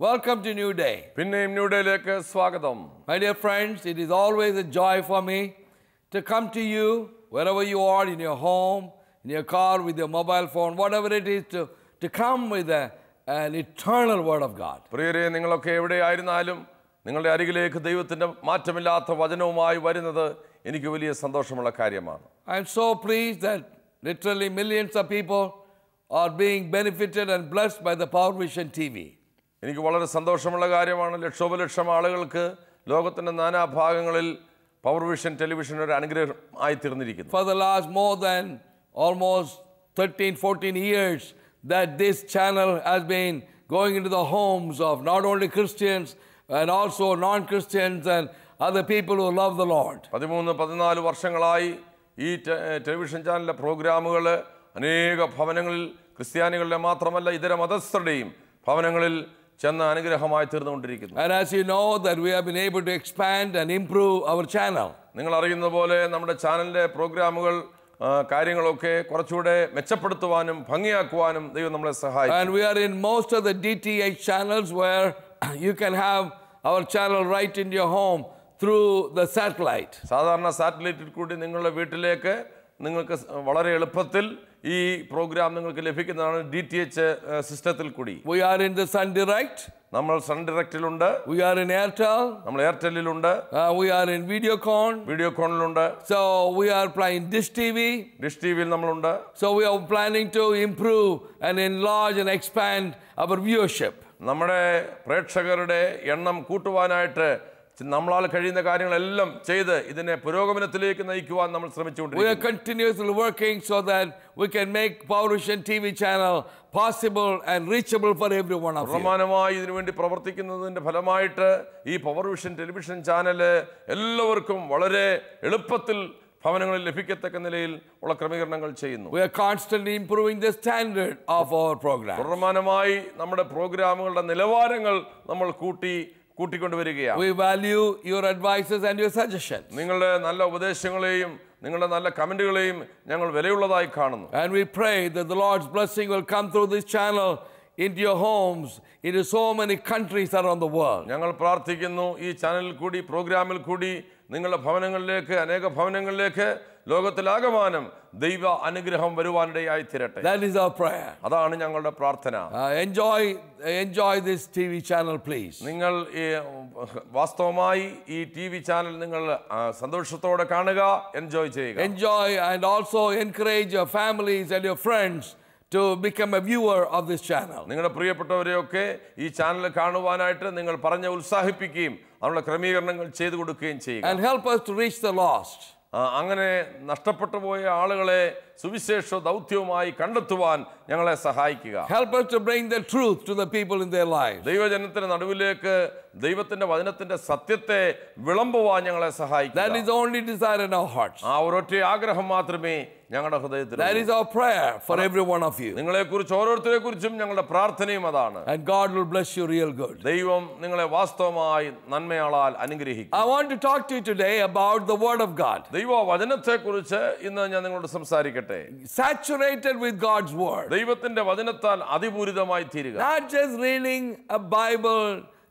Welcome to New Day. പിന്നെയും ന്യൂഡേയിലേക്ക് സ്വാഗതം My dear friends, it is always a joy for me to come to you wherever you are in your home, in your car, with your mobile phone, whatever it is, to, to come with a, an eternal Word of God. പ്രിയരെ നിങ്ങളൊക്കെ എവിടെയായിരുന്നാലും നിങ്ങളുടെ അരികിലേക്ക് ദൈവത്തിന്റെ മാറ്റമില്ലാത്ത വചനവുമായി വരുന്നത് എനിക്ക് വലിയ സന്തോഷമുള്ള കാര്യമാണ് I'm so pleased that literally millions of people are being benefited and blessed by the Power Vision TV. എനിക്ക് വളരെ സന്തോഷമുള്ള കാര്യമാണ് ലക്ഷോപലക്ഷം ആളുകൾക്ക് ലോകത്തിന്റെ നാനാഭാഗങ്ങളിൽ പവർ വിഷൻ ടെലിവിഷൻ ഒരു അനുഗ്രഹം ആയി തീർന്നിരിക്കുന്നു For the last more than almost 13, 14 years, that this channel has been going into the homes of not only Christians and also non Christians and other people who love the Lord. പതിമൂന്ന് പതിനാല് വർഷങ്ങളായി ഈ ടെ- television ചാനലിലെ പ്രോഗ്രാമുകൾ അനേക ഭവനങ്ങളിൽ ക്രിസ്ത്യാനികളുടെ മാത്രമല്ല ഇതര മതസ്ഥരുടെയും ഭവനങ്ങളിൽ ചെന്ന് അനുഗ്രഹമായി തീർന്നുകൊണ്ടിരിക്കുന്നു And as you know, that we have been able to expand and improve our channel. നിങ്ങൾ അറിയുന്ന പോലെ നമ്മുടെ ചാനലിലെ പ്രോഗ്രാമുകൾ ആ, കാര്യങ്ങളൊക്കെ കുറച്ചുകൂടെ മെച്ചപ്പെടുത്തുവാനും ഭംഗിയാക്കുവാനും ദൈവം നമ്മളെ സഹായിക്കും And we are in most of the DTH channels where you can have our channel right in your home through the satellite. സാധാരണ സാറ്റലൈറ്റിൽ കൂടി നിങ്ങളുടെ വീട്ടിലേക്ക് നിങ്ങൾക്ക് വളരെ എളുപ്പത്തിൽ ഈ പ്രോഗ്രാം നിങ്ങൾക്ക് ലഭിക്കുന്നതാണ് ഡി ടി എച്ച് സിസ്റ്റത്തിൽ കൂടി. We are in the Sun Direct നമ്മൾ സൺ ഡിറക്റ്റിലുണ്ട് വി ആർ ഇൻ എയർടെൽ നമ്മൾ എയർടെല്ലിലുണ്ട് വി ആർ ഇൻ വീഡിയോ കോൺ വീഡിയോ കോണിലുണ്ട് so we are planning Dish T V Dish T വിയിൽ നമ്മളുണ്ട്. So we are planning to improve and enlarge and expand our viewership നമ്മുടെ പ്രേക്ഷകരുടെ എണ്ണം കൂട്ടുവാനായിട്ട് നമ്മളാൽ കഴിയുന്ന കാര്യങ്ങളെല്ലാം ചെയ്ത് ഇതിനെ പുരോഗമനത്തിലേക്ക് നയിക്കുവാൻ നമ്മൾ ശ്രമിച്ചുകൊണ്ടിരിക്കുന്നത് കണ്ടിന്യൂസ്ലി ഇതിനു വേണ്ടി ഫലമായിട്ട് ഈ പവർ വിഷൻ ടെലിവിഷൻ ചാനൽ എല്ലാവർക്കും വളരെ എളുപ്പത്തിൽ ഭവനങ്ങളിൽ ലഭിക്കത്തക്ക നിലയിൽ ഉള്ള ക്രമീകരണങ്ങൾ ചെയ്യുന്നു. വി നമ്മുടെ പ്രോഗ്രാമുകളുടെ നിലവാരങ്ങൾ നമ്മൾ കൂട്ടി കൂട്ടിക്കൊണ്ടുവരികയാണ് We value your advices and your suggestions. നിങ്ങളുടെ നല്ല ഉപദേശങ്ങളെയും നിങ്ങളുടെ നല്ല കമന്റുകളെയും ഞങ്ങൾ വിലയുള്ളതായി കാണുന്നു And we pray that the Lord's blessing will come through this channel into your homes, into so many countries around the world. ഞങ്ങൾ പ്രാർത്ഥിക്കുന്നു ഈ ചാനലിൽ കൂടി പ്രോഗ്രാമിൽ കൂടി നിങ്ങളുടെ ഭവനങ്ങളിലേക്ക് അനേക ഭവനങ്ങളിലേക്ക് ലോകത്തിലാകമാനം ദൈവ അനുഗ്രഹം വരുവാനിടയായി തീരട്ടെ That is our prayer. അതാണ് ഞങ്ങളുടെ പ്രാർത്ഥന Uh, enjoy, enjoy this TV channel, please. നിങ്ങൾ ഈ വാസ്തവമായി ഈ ടി വി ചാനൽ നിങ്ങൾ ആ, സന്തോഷത്തോടെ കാണുക എൻജോയ് ചെയ്യുക Enjoy and also encourage your families and your friends to become a viewer of this channel. നിങ്ങളുടെ പ്രിയപ്പെട്ടവരെയൊക്കെ ഈ ചാനൽ കാണുവാനായിട്ട് നിങ്ങൾ പറഞ്ഞ് ഉത്സാഹിപ്പിക്കുകയും അതിനുള്ള ക്രമീകരണങ്ങൾ ചെയ്തു കൊടുക്കുകയും ചെയ്യുക And help us to reach the lost. അങ്ങനെ നഷ്ടപ്പെട്ടു പോയ ആളുകളെ സുവിശേഷ ദൗത്യവുമായി കണ്ടെത്തുവാൻ ഞങ്ങളെ സഹായിക്കുക help us to bring the truth to the people in their lives. ദൈവജനത്തിന്റെ നടുവിലേക്ക് ദൈവത്തിന്റെ വചനത്തിന്റെ സത്യത്തെ വിളമ്പുവാൻ ഞങ്ങളെ That സഹായിക്കുക is the only desire in our hearts. ആ ഒരൊറ്റ ആഗ്രഹം മാത്രമേ ഞങ്ങളുടെ ഹൃദയത്തിൽ That is our prayer for every one of you. നിങ്ങളെ കുറിച്ച് ഓരോരുത്തരെ കുറിച്ചും ഞങ്ങളുടെ പ്രാർത്ഥനയും അതാണ് And God will bless you real good. ദൈവം നിങ്ങളെ വാസ്തവമായി നന്മയാളാൽ അനുഗ്രഹിക്കും I want to talk to you today about the Word of God. ദൈവ വചനത്തെ കുറിച്ച് ഇന്ന് ഞാൻ നിങ്ങളോട് സംസാരിക്കട്ടെ Saturated with God's Word. ദൈവത്തിന്റെ വചനത്താൽ അതിപൂരിതമായി തീരുക Not just reading a Bible,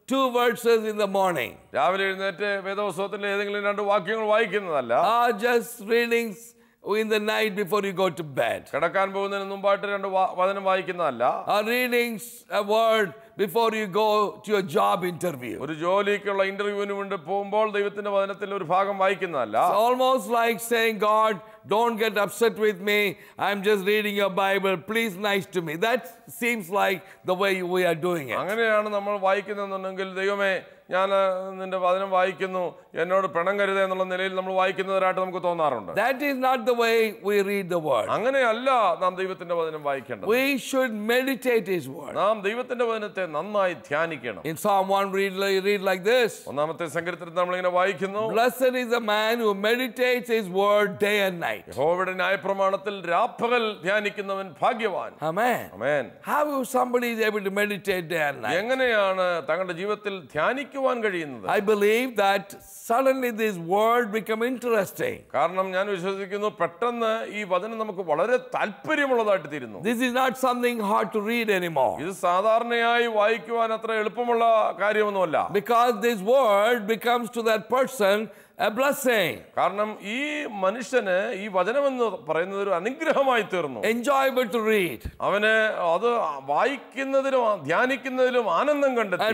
two verses in the morning, രാവിലെ എഴുന്നേറ്റ് വേദോത്സവത്തിന്റെ ഏതെങ്കിലും രണ്ട് വാക്യങ്ങൾ വായിക്കുന്നതല്ല or just readings in the night before you go to bed, കിടക്കാൻ പോകുന്നതിന് മുമ്പായിട്ട് രണ്ട് വാ- വചനം വായിക്കുന്നതല്ല or reading a word before you go to your job interview. ഒരു ജോലിക്കുള്ള ഇന്റർവ്യൂവിന് വേണ്ടി പോകുമ്പോൾ ദൈവത്തിന്റെ വചനത്തിൽ ഒരു ഭാഗം വായിക്കുന്നതല്ല It's almost like saying, God, don't get upset with me. I'm just reading your Bible. Please, nice to me. That seems like the way we are doing it. അങ്ങനെയാണ് നമ്മൾ വായിക്കുന്നതെന്നുണ്ടെങ്കിൽ ദൈവമേ ഞാൻ ആ, നിന്റെ വചനം വായിക്കുന്നു എന്നോട് പിണം കരുതേ എന്നുള്ള നിലയിൽ നമ്മൾ വായിക്കുന്നവരായിട്ട് നമുക്ക് തോന്നാറുണ്ട് That is not the way we read the word. അങ്ങനെയല്ല നാം ദൈവത്തിന്റെ വചനം വായിക്കേണ്ടത് We should meditate His word. നാം ദൈവത്തിന്റെ വചനത്തെ നന്നായി ധ്യാനിക്കണം In Psalm 1, read, read like this ഒന്നാമത്തെ സങ്കീർത്തനത്തിൽ നമ്മളിങ്ങനെ വായിക്കുന്നു Blessed is the man who meditates His word day and night. night. യഹോവയുടെ ന്യായപ്രമാണത്തിൽ രാപ്പകൽ ധ്യാനിക്കുന്നവൻ ഭാഗ്യവാൻ Amen. Amen How somebody is able to meditate day and night? എങ്ങനെയാണ് തങ്ങളുടെ ജീവിതത്തിൽ ധ്യാനിക്കുവാൻ കഴിയുന്നത് I believe that suddenly this word become interesting. കാരണം ഞാൻ വിശ്വസിക്കുന്നു പെട്ടെന്ന് ഈ വചനം നമുക്ക് വളരെ താല്പര്യമുള്ളതായിട്ട് തീരുന്നു This is not something hard to read anymore. ഇത് സാധാരണയായി വായിക്കുവാൻ അത്ര എളുപ്പമുള്ള കാര്യമൊന്നുമല്ല Because this word becomes to that person a blessing, കാരണം ഈ മനുഷ്യന് ഈ വചനം എന്ന് പറയുന്നത് ഒരു അനുഗ്രഹമായി തീർന്നു. എൻജോയബിൾ ടു റീഡ് അവന് അത് വായിക്കുന്നതിലും ധ്യാനിക്കുന്നതിലും ആനന്ദം കണ്ടെത്തി.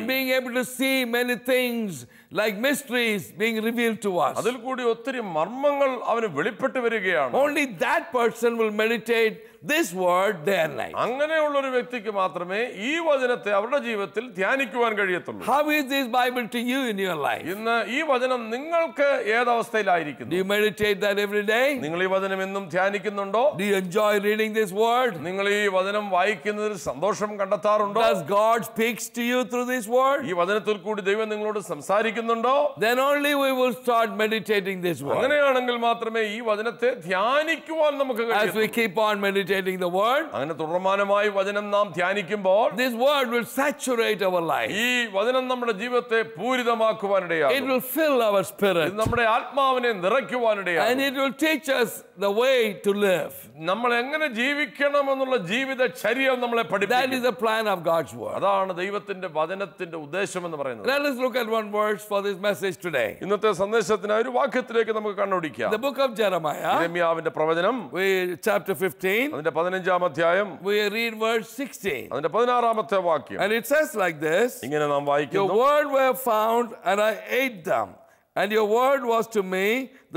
അതിൽ കൂടി ഒത്തിരി മർമ്മങ്ങൾ അവന് വെളിപ്പെട്ട് വരികയാണ്. Only that person will meditate this word day and night. അങ്ങനെയുള്ള ഒരു വ്യക്തിക്ക് മാത്രമേ ഈ വചനത്തെ അവരുടെ ജീവിതത്തിൽ ധ്യാനിക്കുവാൻ കഴിയത്തുള്ളൂ How is this Bible to you in your life? ഇന്ന് ഈ വചനം നിങ്ങൾക്ക് Do ഏതവസ്ഥയിലായിരിക്കുന്നു you meditate that every day? നിങ്ങൾ ഈ വചനം എന്നും ധ്യാനിക്കുന്നുണ്ടോ Do you enjoy reading this word? നിങ്ങൾ ഈ വചനം വായിക്കുന്നതിൽ സന്തോഷം കണ്ടെത്താറുണ്ടോ Does God speaks to you through this word? ഈ വചനത്തിൽ കൂടി ദൈവം നിങ്ങളോട് സംസാരിക്കുന്നുണ്ടോ Then only we will start meditating this word. അങ്ങനെയാണെങ്കിൽ മാത്രമേ ഈ വചനത്തെ ധ്യാനിക്കുവാൻ നമുക്ക് As കഴിയൂ we keep on meditating the word, അങ്ങനെ തുടർമാനമായി വചനം നാം ധ്യാനിക്കുമ്പോൾ this word will saturate our life. ഈ വചനം നമ്മുടെ ജീവിതത്തെ It പൂരിതമാക്കുവാനിടയാകും will fill our spirit. ഇത് നമ്മുടെ ആത്മാവിനെ And നിറയ്ക്കുവാനിടയാകും it will teach us the way to live. നമ്മൾ എങ്ങനെ ജീവിക്കണം എന്നുള്ള ജീവിത ചര്യം നമ്മളെ That പഠിപ്പിക്കും is the plan of God's word. അതാണ് ദൈവത്തിന്റെ വചനത്തിന്റെ ഉദ്ദേശം എന്ന് പറയുന്നത് Let us look at one verse for this message today. ഇന്നത്തെ സന്ദേശത്തിന് ഒരു വാക്യത്തിലേക്ക് നമുക്ക് കണ്ണോടിക്കാം The book of Jeremiah, ഇരമ്യാവിന്റെ പ്രവചനം we chapter 15, അതിന്റെ പതിനഞ്ചാം അധ്യായം we read verse 16. അതിന്റെ പതിനാറാമത്തെ വാക്യം And it says like this ഇങ്ങനെ നാം Your വായിക്കുന്നു word were found, and I ate them. And your word was to me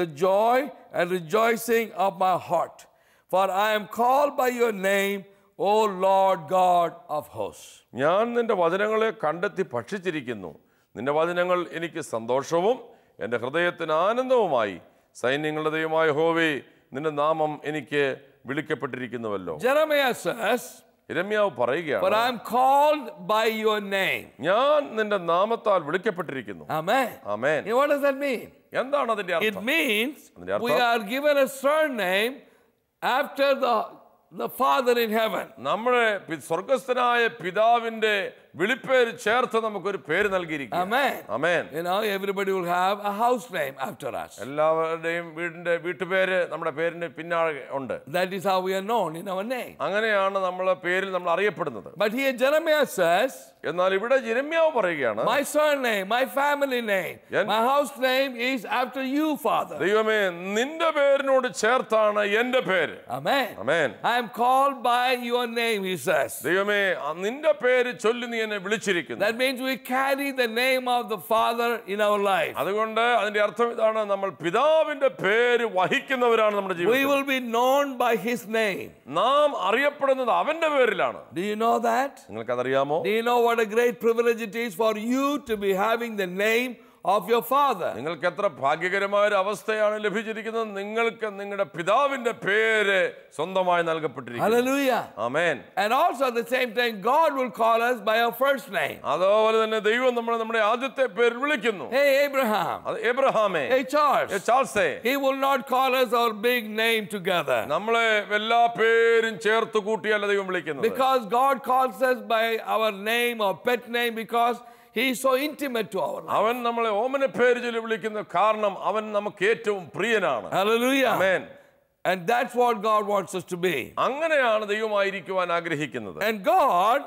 the joy and rejoicing of my heart. For I am called by your name, O Lord God of hosts. ഞാൻ നിന്റെ വചനങ്ങളെ കണ്ടെത്തി ഭക്ഷിച്ചിരിക്കുന്നു നിന്റെ വചനങ്ങൾ എനിക്ക് സന്തോഷവും എൻ്റെ ഹൃദയത്തിന് ആനന്ദവുമായി സൈന്യങ്ങളുടെ ദൈവമായ ഹോവേ നിന്റെ നാമം എനിക്ക് വിളിക്കപ്പെട്ടിരിക്കുന്നുവല്ലോ Jeremiah says, ഇരമ്യാവ് പറയുകയാണ് I am called by your name. ഞാൻ നിന്റെ നാമത്താൽ വിളിക്കപ്പെട്ടിരിക്കുന്നു Amen. Amen. You know, what does that mean? എന്താണ് അതിന്റെ It means we are given a surname after the, the Father in heaven. നമ്മുടെ സ്വർഗസ്ഥനായ സ്വർഗസ്ഥനായ പിതാവിന്റെ വിളിപ്പേര് ചേർത്ത് നമുക്ക് ഒരു പേര് നൽകിയിരിക്കും എല്ലാവരുടെയും വീടിന്റെ വീട്ടുപേര് നമ്മുടെ പേരിന്റെ പിന്നാളെ ഉണ്ട്. അങ്ങനെയാണ് നമ്മളെ പേരിൽ നമ്മൾ അറിയപ്പെടുന്നത്. എന്നാൽ ഇവിടെ ജനമ്യാവ് പറയുകയാണ് my son name my family name my house name is after you father ദൈവമേ നിന്റെ പേരിനോട് ചേർത്താണ് എന്റെ പേര്. I am called by your name ദൈവമേ നിന്റെ പേര് ചൊല്ലി എന്നെ വിളിച്ചിരിക്കുന്നു That means we carry the name of the Father in our life. അതുകൊണ്ട് അതിന്റെ അർത്ഥം ഇതാണ് നമ്മൾ പിതാവിന്റെ പേര് വഹിക്കുന്നവരാണ് നമ്മുടെ We ജീവിതത്തിൽ will be known by his name. നാം അറിയപ്പെടുന്നത് അവന്റെ പേരിലാണ് Do you know that? നിങ്ങൾക്കതറിയാമോ Do you know what a great privilege it is for you to be having the name of your Father? നിങ്ങൾക്ക് എത്ര ഭാഗ്യകരമായ ഒരു അവസ്ഥയാണ് ലഭിച്ചിരിക്കുന്നത് നിങ്ങൾക്ക് നിങ്ങളുടെ പിതാവിന്റെ പേര് സ്വന്തമായി നൽകപ്പെട്ടിരിക്കുന്നു Hallelujah. Amen And also at the same time, God will call us by our first name. അതുപോലെ തന്നെ ദൈവം നമ്മളെ നമ്മുടെ ആദ്യത്തെ പേരിൽ വിളിക്കുന്നു Hey, Abraham. അത് എബ്രഹാമേ Hey, Charles. ഏ, ചാൾസേ He will not call us our big name together. നമ്മളെ എല്ലാ പേരും ചേർത്ത് കൂട്ടിയല്ല ദൈവം വിളിക്കുന്നത് Because God calls us by our name or pet name because He is so intimate to our life. അവൻ നമ്മളെ ഓമന പേര് ചൊല്ലി വിളിക്കുന്ന കാരണം അവൻ നമുക്ക് ഏറ്റവും പ്രിയനാണ് Hallelujah. Amen And that's what God wants us to be. അങ്ങനെയാണ് ദൈവമായിരിക്കുവാൻ ആഗ്രഹിക്കുന്നത് And God,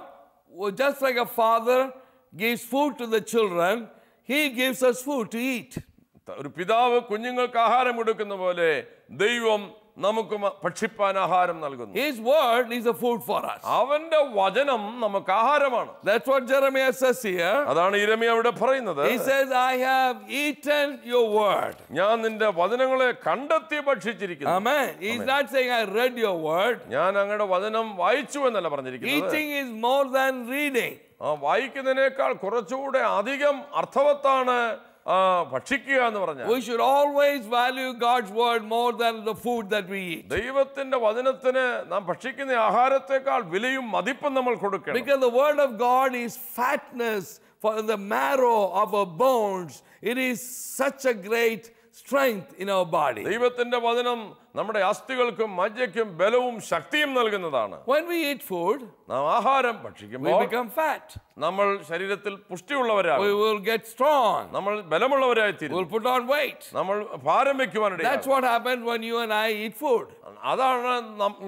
well, just like a father gives food to the children, He gives us food to eat. ഒരു പിതാവ് കുഞ്ഞുങ്ങൾക്ക് ആഹാരം കൊടുക്കുന്ന പോലെ ദൈവം നമുക്ക് ഭക്ഷിപ്പാൻ ആഹാരം നൽകുന്നു His word is a food for us. അവന്റെ വചനം നമുക്ക് ആഹാരമാണ് That's what Jeremiah says here. അതാണ് ഇരമിയ അവിടെ പറയുന്നത് He says, I have eaten your word. ഞാൻ നിന്റെ വചനങ്ങളെ കണ്ടെത്തി ഭക്ഷിച്ചിരിക്കുന്നു Amen. Is not saying, I read your word. ഞാൻ അങ്ങയുടെ വചനം വായിച്ചു എന്നല്ല പറഞ്ഞിരിക്കുന്നത് Eating is more than reading. വായിക്കുന്നതിനേക്കാൾ കുറച്ചുകൂടെ അധികം അർത്ഥവത്താണ് ഭക്ഷിക്കുക എന്ന് പറഞ്ഞാൽ We should always value God's word more than the food that we eat. ദൈവത്തിന്റെ വചനത്തിന് നാം ഭക്ഷിക്കുന്ന ആഹാരത്തെക്കാൾ വിലയും മതിപ്പും നമ്മൾ കൊടുക്കണം Because the word of God is fatness for the marrow of our bones. It is such a great strength in our body. ദൈവത്തിന്റെ വചനം നമ്മുടെ അസ്ഥികൾക്കും മജ്ജയ്ക്കും ബലവും ശക്തിയും നൽകുന്നതാണ് When we eat food, നാം ആഹാരം we ഭക്ഷിക്കുമ്പോൾ become fat. നമ്മൾ ശരീരത്തിൽ പുഷ്ടിയുള്ളവരാകും We will get strong. നമ്മൾ ബലമുള്ളവരായി തീരും We'll put on weight. നമ്മൾ ഭാരം That's what happens when you and I eat food. അതാണ്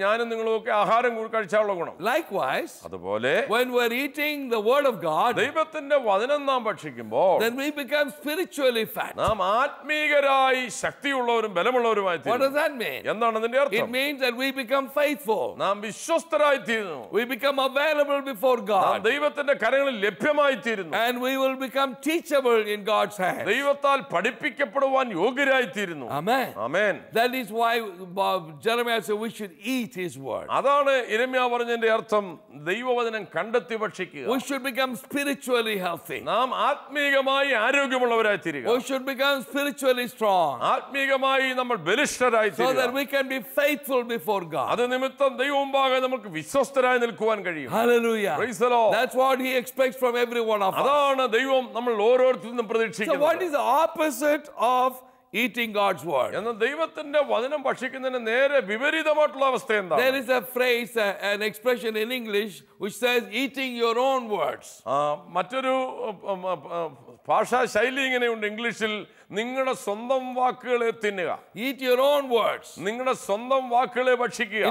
ഞാനും നിങ്ങളും ഒക്കെ ആഹാരം കഴിച്ചാലുള്ള ഗുണം Likewise, അതുപോലെ when we're eating the Word of God, ദൈവത്തിന്റെ വചനം നാം ഭക്ഷിക്കുമ്പോൾ then we become spiritually fat. നാം ആത്മീകരായി ശക്തിയുള്ളവരും ബലമുള്ളവരുമായി What തീരും does that mean? എന്താണ് അതിന്റെ It അർത്ഥം means that we become faithful. നാം വിശ്വസ്തരായി തീരുന്നു We become available before നാം God. ദൈവത്തിന്റെ കരങ്ങളിൽ ലഭ്യമായി തീരുന്നു And we will become teachable in God's hands. ദൈവത്താൽ പഠിപ്പിക്കപ്പെടുവാൻ യോഗ്യരായി തീരുന്നു Amen. Amen That is why uh, Jeremiah said we should eat his word. അതാണ് ഇരമ്യ പറഞ്ഞതിന്റെ അർത്ഥം ദൈവവചനം കണ്ടെത്തി ഭക്ഷിക്കുക We should become spiritually healthy. നാം ആത്മീകമായി ആരോഗ്യമുള്ളവരായി തീരുക We should become spiritually strong ആത്മീകമായി നമ്മൾ ബലിഷ്ഠരായി so that തീരുക we can be faithful before God. അത് നിമിത്തം ദൈവമുമ്പാകെ നമുക്ക് വിശ്വസ്തരായി നിൽക്കുവാൻ കഴിയും Hallelujah. Praise the Lord. That's what he expects from every one of us. അതാണ് ദൈവം നമ്മൾ ഓരോരുത്തരിൽ നിന്നും So, what പ്രതീക്ഷിക്കുന്നത് is the opposite of eating God's word? എന്നാൽ ദൈവത്തിന്റെ വചനം ഭക്ഷിക്കുന്നതിന് നേരെ വിപരീതമായിട്ടുള്ള അവസ്ഥ There എന്താണ് is a phrase, uh, an expression in English which says eating your own words. ആ, മറ്റൊരു ഉം, ഉം, ഉം, ഭാഷാ ശൈലി ഇങ്ങനെയുണ്ട്. ഇംഗ്ലീഷിൽ നിങ്ങളുടെ സ്വന്തം വാക്കുകളെ തിന്നുക. ഈറ്റ് യുവർ ഓൺ വേർഡ്സ് നിങ്ങളുടെ സ്വന്തം വാക്കുകളെ ഭക്ഷിക്കുക.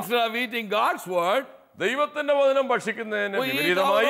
ഗാഡ്സ് വേർഡ് ദൈവത്തിന്റെ വചനം ഭക്ഷിക്കുന്നതിന് വിപരീതമായി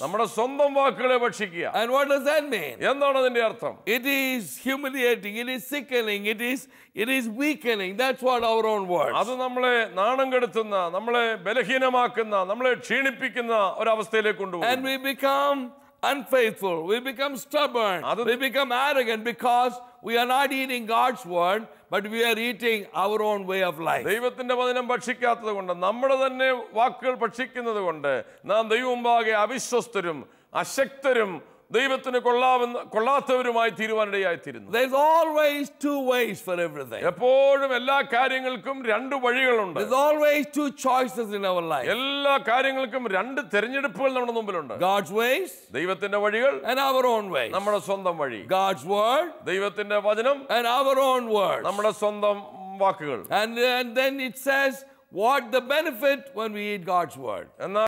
നമ്മുടെ സ്വന്തം വാക്കുകളെ ഭക്ഷിക്കുക. And what does that mean എന്താണ് അതിന്റെ അർത്ഥം? It is humiliating it is sickening it is it is weakening that's what our own word അത് നമ്മളെ നാണം കെടുത്തുന്ന നമ്മളെ ബലഹീനമാക്കുന്ന നമ്മളെ ക്ഷീണിപ്പിക്കുന്ന ഒരു അവസ്ഥയിലേക്ക് കൊണ്ടുപോകും and we become unfaithful, we become stubborn, അത് we become arrogant because we are not eating God's word, but we are eating our own way of life. ദൈവത്തിന്റെ വചനം ഭക്ഷിക്കാത്തത് കൊണ്ട് നമ്മുടെ തന്നെ വാക്കുകൾ ഭക്ഷിക്കുന്നത് കൊണ്ട് നാം ദൈവമുമ്പാകെ അവിശ്വസ്തരും അശക്തരും ദൈവത്തിന് കൊള്ളാവുന്ന കൊള്ളാത്തവരുമായി തീരുവാനിടയായിത്തീരുന്നു There's always two ways for everything. എപ്പോഴും എല്ലാ കാര്യങ്ങൾക്കും രണ്ട് വഴികളുണ്ട് There's always two choices in our life. എല്ലാ കാര്യങ്ങൾക്കും രണ്ട് തെരഞ്ഞെടുപ്പുകൾ നമ്മുടെ മുമ്പിലുണ്ട് God's ways ദൈവത്തിന്റെ വഴികൾ and our own ways. നമ്മുടെ സ്വന്തം വഴി God's word ദൈവത്തിന്റെ വചനം and our own words. നമ്മുടെ സ്വന്തം വാക്കുകൾ And, and then it says what the benefit when we eat God's word. എന്നാൽ